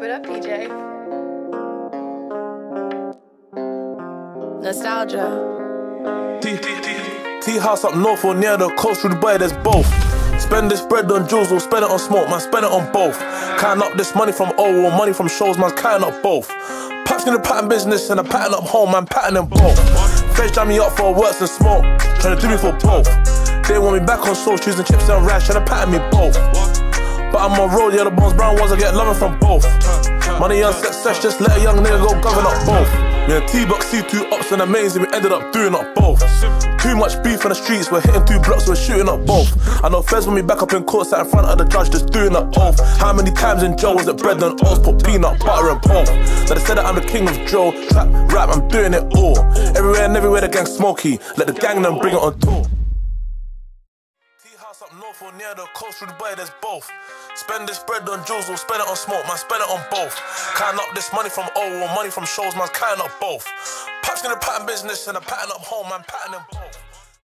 Hype it up, PJ. Nostalgia. T, T t house up north or near the coast through Dubai, there's both. Spend this bread on jewels or spend it on smoke, man, spend it on both. Counting up this money from O or money from shows, man, counting up both. Paps in the pattern business and a pattern up home, man, pattern them both. Feds jam me up for works and smoke, trying to do me for both. They want me back on soul, choosing chips and rash, trying to pattern me both. But I'm on road, yeah, the bones brown ones, I get loving from both. Money and success, just let a young nigga go govern up both. Me and T-Buck see two ups and amazing, we ended up doing up both. Too much beef in the streets, we're hitting two blocks, we're shooting up both. I know Fez when we back up in court, sat in front of the judge, just doing up oath. How many times in Joe was it bread and oats, put peanut butter and pork? So they said that I'm the king of Joe, trap, rap, I'm doing it all. Everywhere and everywhere the gang smoky, let the gang them bring it on tour. House up north or near the coast through Dubai, there's both. Spend this bread on jewels or spend it on smoke, man, spend it on both. Counting up this money from O or money from shows, man, counting up both. Paps in the pattern business and a pattern up home, man, pattern them both.